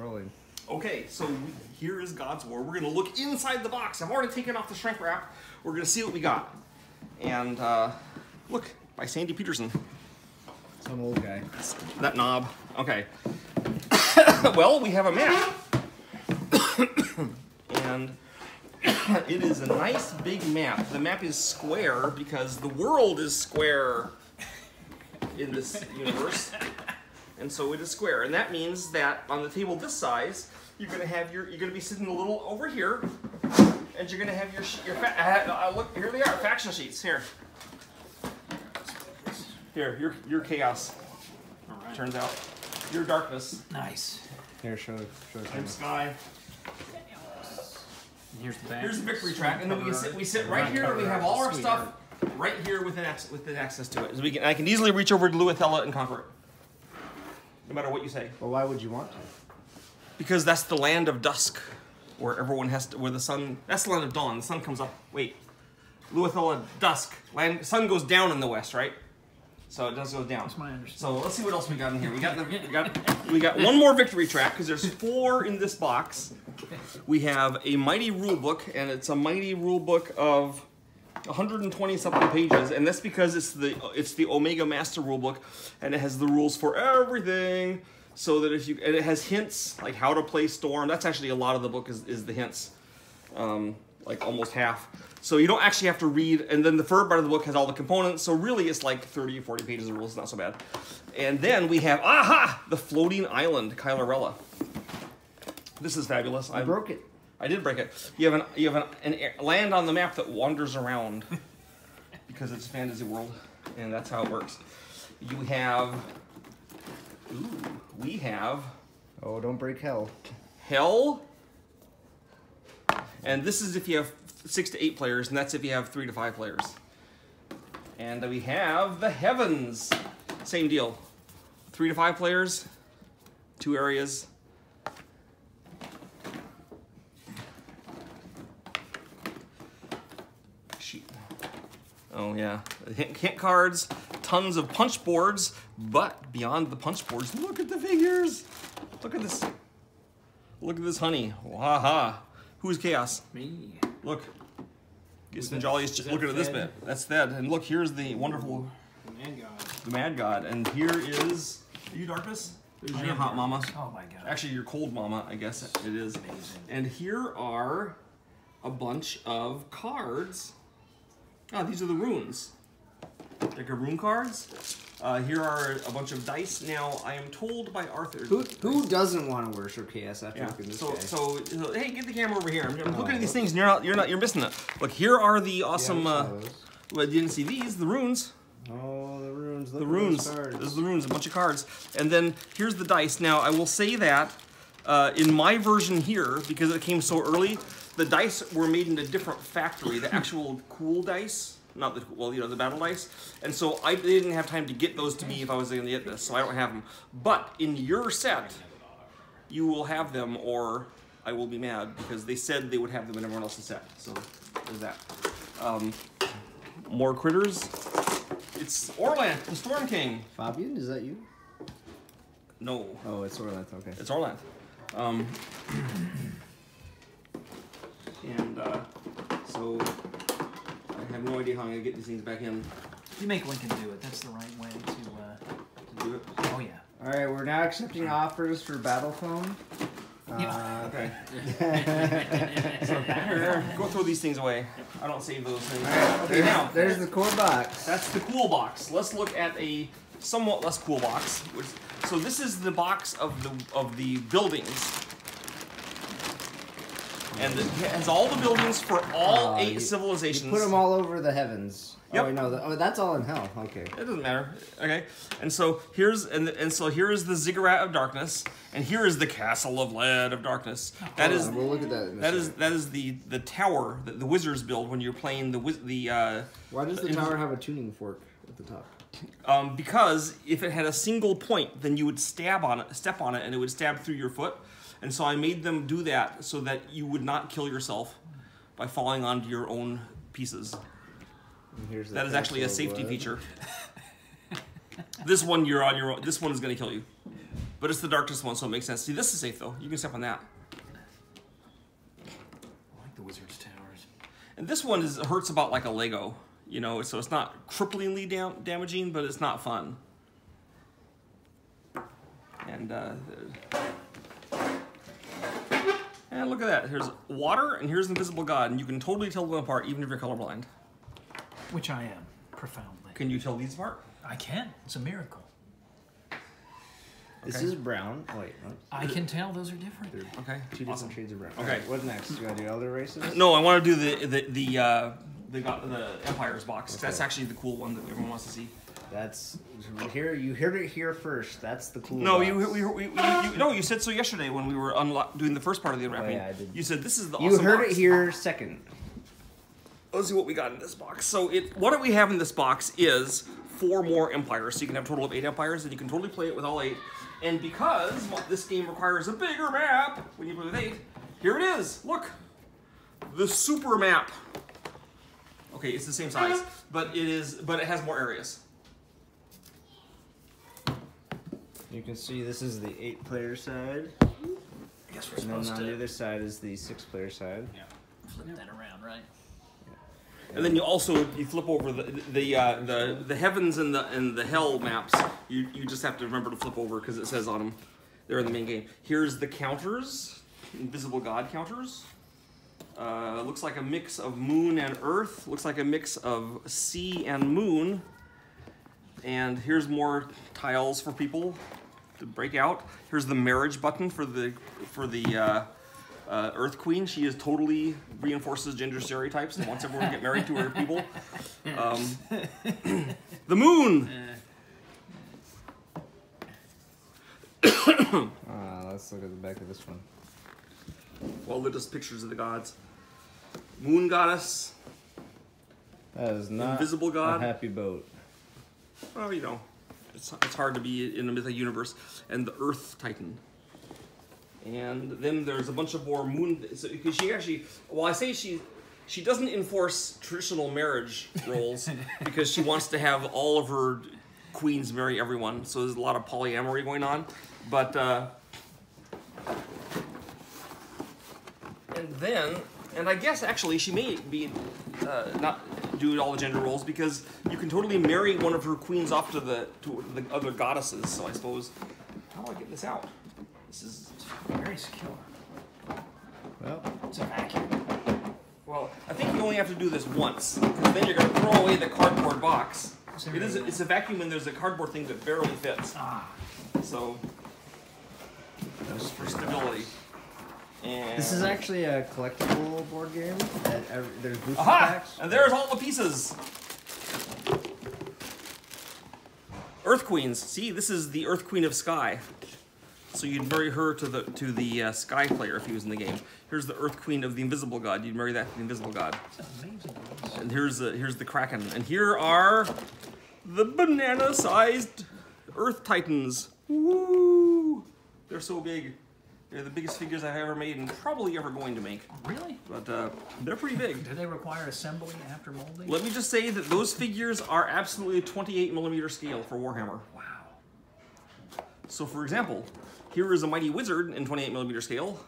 Rolling. Okay, so we, here is Gods War. We're going to look inside the box. I've already taken off the shrink wrap. We're going to see what we got. And uh, look, by Sandy Petersen. Some old guy. That knob. Okay. well, we have a map. and it is a nice big map. The map is square because the world is square in this universe. And so it is square. And that means that on the table this size, you're gonna have your you're gonna be sitting a little over here, and you're gonna have your your fa- uh, uh, look here they are faction sheets here. Here, your your chaos. Turns out, your darkness. Nice. Here, show, show And sky. Here's the back. Here's the victory track, and then we can sit we sit right here, and we have all our stuff right here within access, within access to it. So we can I can easily reach over to Luathela and conquer it. No matter what you say. Well, why would you want to? Because that's the land of dusk, where everyone has to, where the sun. That's the land of dawn. The sun comes up. Wait, Luathela dusk. Land sun goes down in the west, right? So it does go down. That's my understanding. So let's see what else we got in here. We got the, we got we got one more victory track because there's four in this box. We have a mighty rule book, and it's a mighty rule book of 120 something pages, and that's because it's the it's the Omega Master rulebook, and it has the rules for everything. So that if you and it has hints like how to play Storm. That's actually a lot of the book is, is the hints, um, like almost half. So you don't actually have to read, and then the third part of the book has all the components. So really, it's like 30 or 40 pages of rules. It's not so bad. And then we have aha, the floating island, Kylarella. This is fabulous. I broke it. I did break it. You have an you have an, an land on the map that wanders around because it's a fantasy world, and that's how it works. You have, ooh, we have Oh, don't break hell. hell, and this is if you have six to eight players, and that's if you have three to five players. And we have the heavens, same deal, three to five players, two areas. Sheet. Oh yeah, hint, hint cards, tons of punch boards, but beyond the punch boards, look at the figures. Look at this. Look at this honey. Waha. Who's chaos? Me. Look. Get some that- jollies just that looking at this bit. That's Fed. And look, here's the wonderful Man God. the Mad God. And here is are you darkness? There's I your hot mama. Oh my God. Actually, your cold mama, I guess it is. Amazing. And here are a bunch of cards. Ah, these are the runes. Like a rune cards. Uh, here are a bunch of dice. Now, I am told by Arthur. Who, who doesn't want to worship chaos after Yeah. looking this So, so, so, hey, get the camera over here. I'm, I'm looking Oh. at these things, and you're not, you're not, you're missing it. Look, here are the awesome. I uh, well, you didn't see these, the runes. Oh, the runes. Look The runes. cards. There's the runes, a bunch of cards. And then here's the dice. Now, I will say that uh, in my version here, because it came so early, the dice were made in a different factory. The actual cool dice, not the well, you know, the battle dice. And so I didn't have time to get those to me if I was going to get this, so I don't have them. But in your set, you will have them, or I will be mad because they said they would have them in everyone else's set. So there's that. Um, more critters. It's Orlant, the Storm King. Fabian, is that you? No, Oh, it's Orlanth. Okay. it's Orlant. Um, and uh, so I have no idea how I'm gonna get these things back in You make Lincoln do it. That's the right way to. Uh, to do it. oh yeah. All right, we're now accepting offers for battle phone. Yeah. Uh, Okay. Here, here, go throw these things away. I don't save those things. Okay, there's, now there's the core box. That's the cool box. Let's look at a somewhat less cool box. Which, so this is the box of the of the buildings. And it has all the buildings for all eight you- civilizations. You put them all over the heavens. Yep. Oh, no, the, oh, that's all in hell. Okay. It doesn't matter. Okay. And so here's and and so here is the ziggurat of darkness, and here is the castle of lead of darkness. That Hold is. On, we'll look at that. In that is that is the the tower that the wizards build when you're playing the the uh, Why does the tower have a tuning fork at the top? Um, because if it had a single point, then you would stab on it, step on it, and it would stab through your foot. And so I made them do that so that you would not kill yourself by falling onto your own pieces. And here's That is actually a safety blood. feature. this one you're on your own. This one is going to kill you. but it's the darkest one, so it makes sense. See, this is safe though. You can step on that. I like the wizard's towers. And this one is hurts about like a Lego, you know, so it's not cripplingly dam- damaging, but it's not fun. And uh, and look at that. Here's water, and here's Invisible God, and you can totally tell them apart, even if you're colorblind. Which I am profoundly. Can you tell these apart? I can. It's a miracle. This is brown. Wait, what? I can tell those are different. Okay. two different awesome. shades of brown. Okay. Alright, what next? You wanna do elder races? No, I want to do the the the uh, the, the Empire's box. That's actually the cool one that everyone wants to see. That's here. You heard it here first. That's the cool. No, you, we, we, we, you, no, you said so yesterday when we were unlo- doing the first part of the unwrapping. yeah, I did. You said this is the You awesome heard box. it here second. Let's see what we got in this box. So it what we have in this box is four more empires. So you can have a total of eight empires, and you can totally play it with all eight. And because well, this game requires a bigger map when you play with eight, here it is. Look, the super map. Okay, it's the same size, but it is, but it has more areas. You can see this is the eight-player side, I guess we're and then on supposed the other side is the six-player side. Yeah. flip that around, right? And then you also you flip over the the uh, the the heavens and the and the hell maps. You you just have to remember to flip over because it says on them. They're in the main game. Here's the counters, invisible god counters. Uh, looks like a mix of moon and earth. Looks like a mix of sea and moon. And here's more tiles for people to break out. Here's the marriage button for the for the uh, uh, Earth Queen. She is totally reinforces gender stereotypes and wants everyone to get married to her people. Um, the moon. Uh, let's look at the back of this one. Well, they're just pictures of the gods. Moon goddess. That is not Invisible god? a happy boat. Well, you know, it's, it's hard to be in a mythic universe. And the Earth Titan. And then there's a bunch of more moon. So, because she actually, well, I say she, she doesn't enforce traditional marriage roles because she wants to have all of her queens marry everyone. So there's a lot of polyamory going on. But uh, and then, and I guess actually she may be uh, not do all the gender roles because you can totally marry one of her queens off to the to the other goddesses. So I suppose how do I get this out? This is Very secure. Well, It's a vacuum. well, I think you only have to do this once because then you're gonna throw away the cardboard box. It is a, it's a vacuum and there's a cardboard thing that barely fits. Ah, So just for stability. And this is actually a collectible board game. That every, there's booster Aha! packs. And there's all the pieces. Earth Queens. See, this is the Earth Queen of Sky. So you'd marry her to the to the uh, Sky player if he was in the game. Here's the Earth Queen of the Invisible God. You'd marry that to the Invisible God. amazing. And here's the here's the Kraken. And here are the banana-sized Earth Titans. Woo! They're so big. They're the biggest figures I've ever made and probably ever going to make. Really? But uh, they're pretty big. Do they require assembly after molding? Let me just say that those figures are absolutely 28 millimeter scale for Warhammer. Wow. So, for example, here is a mighty wizard in 28 millimeter scale,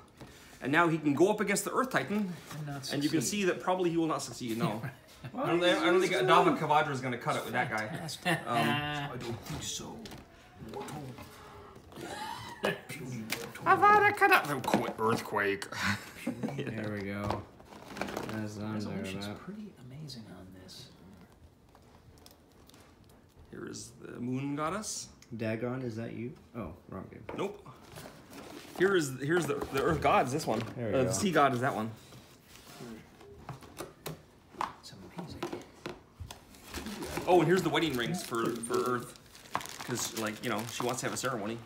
and now he can go up against the Earth Titan, And, and you can see that probably he will not succeed. No, I don't, think- I don't think Avada Kedavra is going to cut it with that guy. Um, I don't think so. Mortal. Puny mortal. Avada Kedavra, earthquake. There we go. That's what Resolution's about. pretty amazing on this. Here is the Moon Goddess. Dagon, is that you? Oh, wrong game. Nope. Here is here's the the Earth Gods. This one. There we Uh, go. the Sea God is that one. It's amazing. Oh, and here's the wedding rings for for Earth, because like you know she wants to have a ceremony.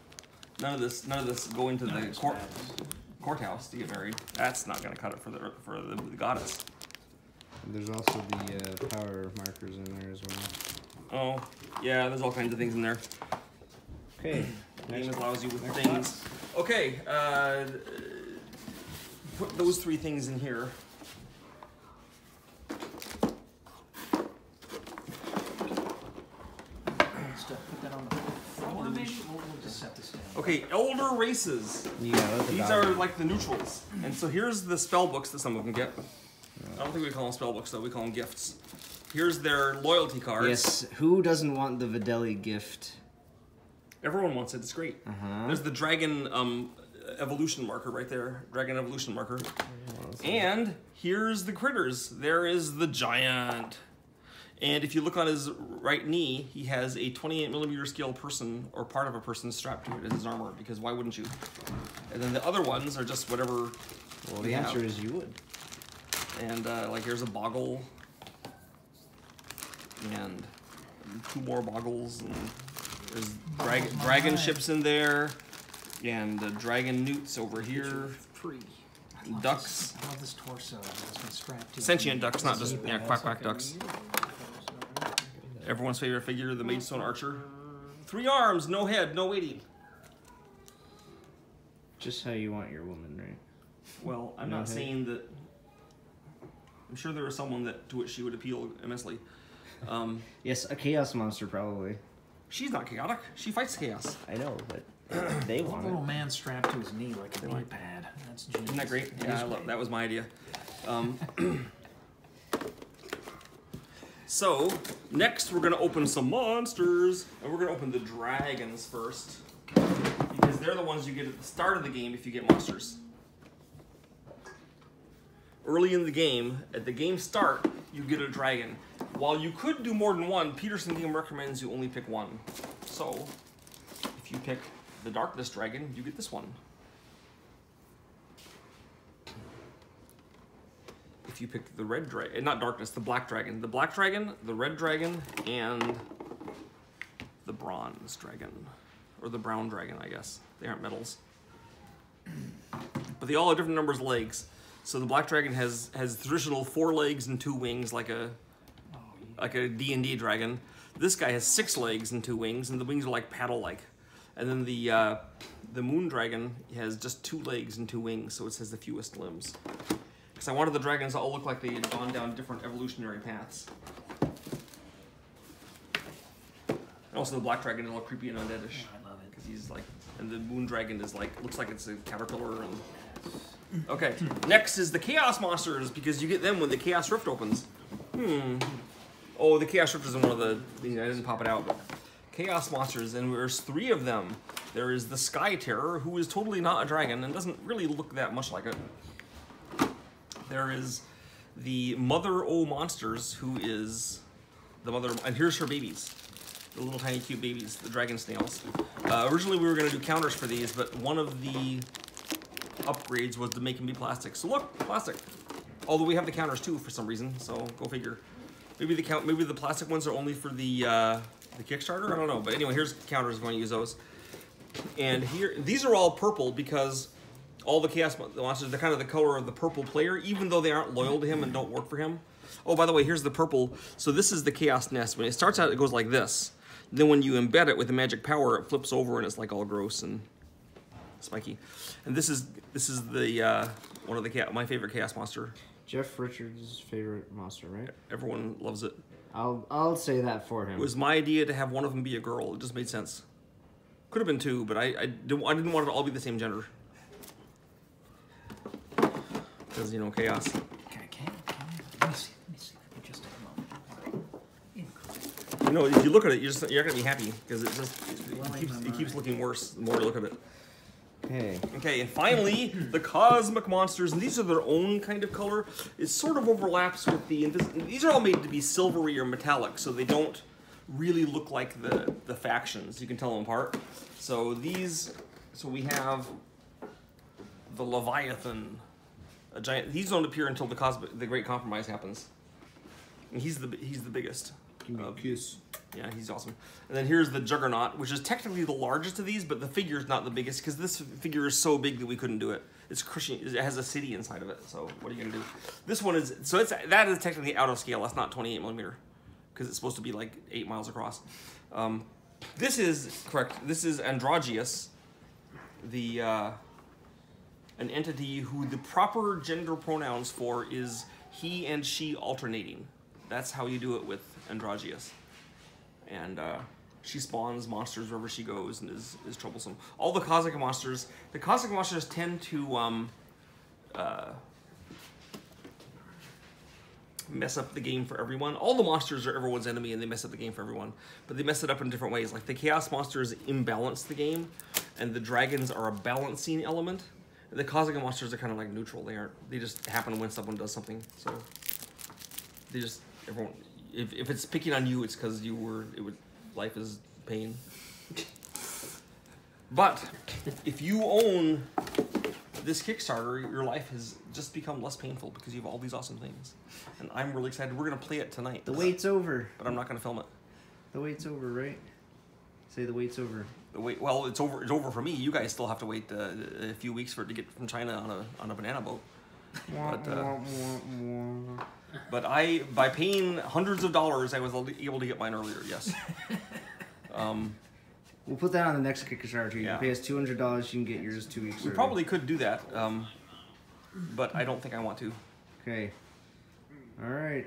None of this, none of this go into the Nice. court courthouse to get married. That's not gonna cut it for the for the, the goddess. There's also the uh, power markers in there as well. Oh, yeah, there's all kinds of things in there. Okay. Game Next, allows you with next things. Okay, uh, put those three things in here. Stuff, put that on the floor, maybe? We'll, we'll just set this down. Okay, elder races. Yeah, These are like the neutrals. And so here's the spell books that some of them get. I don't think we call them spell books though. We call them gifts. Here's their loyalty cards. Yes, who doesn't want the Vadeli gift? Everyone wants it. It's great. Uh-huh. There's the dragon um, evolution marker right there. Dragon evolution marker. And here's the critters. There is the giant. And if you look on his right knee, he has a 28 millimeter scale person or part of a person strapped to it as his armor. Because why wouldn't you? And then the other ones are just whatever. Well, we the have. answer is you would. And uh, like here's a boggle. And two more boggles. And there's dragon, dragon ships in there. And uh, dragonewts over here. Free. Ducks. This, I love this torso. It's been strapped to Sentient ducks, not just yeah, quack quack okay. ducks. Everyone's favorite figure, the Maidstone Archer. Three arms, no head, no weighting. Just how you want your woman, right? Well, I'm No not head. saying that. I'm sure there is someone that to which she would appeal immensely. Um, Yes, a chaos monster probably. she's not chaotic. She fights chaos. I know, but they want A little it. man strapped to his knee like a knee pad. That's genius. Isn't that great? It Yeah, is I love, that was my idea. Um, so next we're gonna open some monsters, and we're gonna open the dragons first because they're the ones you get at the start of the game if you get monsters. Early in the game, at the game start, you get a dragon. While you could do more than one, Petersen Game recommends you only pick one. So, if you pick the Darkness Dragon, you get this one. If you pick the red dragon, not darkness, the black dragon, the black dragon, the red dragon, and the bronze dragon, or the brown dragon, I guess. They aren't metals, but they all have different numbers of legs. So the black dragon has has traditional four legs and two wings, like a like a D and D dragon. This guy has six legs and two wings, and the wings are like paddle-like. And then the uh, the moon dragon has just two legs and two wings, so it has the fewest limbs. Because I wanted the dragons to all look like they had gone down different evolutionary paths. And also the black dragon is all creepy and undeadish. I love it. Because he's like, and the moon dragon is like, looks like it's a caterpillar. And okay, next is the chaos monsters because you get them when the chaos rift opens. Hmm. Oh, the chaos rift is in one of the. I didn't pop it out, but chaos monsters, and there's three of them. There is the Sky Terror, who is totally not a dragon and doesn't really look that much like it. There is the Mother O Monsters, who is the mother, and here's her babies, the little tiny cute babies, the dragon snails. Uh, originally, we were going to do counters for these, but one of the upgrades was to make them be plastic. So look, plastic. Although we have the counters too for some reason, so go figure. Maybe the count, maybe the plastic ones are only for the uh, the Kickstarter. I don't know, but anyway, here's counters. You want to use those. And here, these are all purple because all the chaos monsters they're kind of the color of the purple player, even though they aren't loyal to him and don't work for him. Oh, by the way, here's the purple. So this is the chaos nest. When it starts out, it goes like this. Then when you embed it with the magic power, it flips over and it's like all gross and spiky. And this is this is the uh, one of the cha- my favorite chaos monster. Jeff Richard's favorite monster, right? Everyone loves it. I'll I'll say that for him. It was my idea to have one of them be a girl. It just made sense. Could have been two, but I I didn't, I didn't want it to all be the same gender. Because you know chaos. Can I, can I, can I? Let me see. Let me see. Let me just a moment. You know, if you look at it, you're just you're not gonna be happy because it just it, it keeps it keeps looking worse the more you look at it. Hey, Okay, and finally, the cosmic monsters, and these are their own kind of color. It sort of overlaps with the. invis- These are all made to be silvery or metallic, so they don't really look like the the factions. You can tell them apart. So these, so we have the Leviathan, a giant. These don't appear until the cosmic, the Great Compromise happens. And he's the he's the biggest. give me a Uh, kiss. yeah, he's awesome. And then here's the Juggernaut, which is technically the largest of these, but the figure's not the biggest because this figure is so big that we couldn't do it. It's crushing. It has a city inside of it. So what are you gonna do? This one is so it's that is technically out of scale. That's not 28 millimeter because it's supposed to be like eight miles across. Um, this is correct. This is Androgeus, the uh, an entity who the proper gender pronouns for is he and she alternating. That's how you do it with Androgeus and uh, she spawns monsters wherever she goes and is, is troublesome. All the cosmic monsters, the cosmic monsters tend to um, uh, mess up the game for everyone. All the monsters are everyone's enemy and they mess up the game for everyone, but they mess it up in different ways. Like the chaos monsters imbalance the game, and the dragons are a balancing element. The cosmic monsters are kind of like neutral. They aren't. They just happen when someone does something. So they just everyone. If, if it's picking on you, it's because you were. It would. Life is pain. But if you own this Kickstarter, your life has just become less painful because you have all these awesome things. And I'm really excited. We're gonna play it tonight. The wait's over. But I'm not gonna film it. The wait's over, right? Say the wait's over. The wait. Well, it's over. It's over for me. You guys still have to wait uh, a few weeks for it to get from China on a on a banana boat. But, uh, But I, by paying hundreds of dollars, I was able to get mine earlier. Yes. Um, We'll put that on the next Kickstarter. You Yeah. can pay us two hundred dollars. You can get yours two weeks. we early. probably could do that, um, but I don't think I want to. Okay. All right.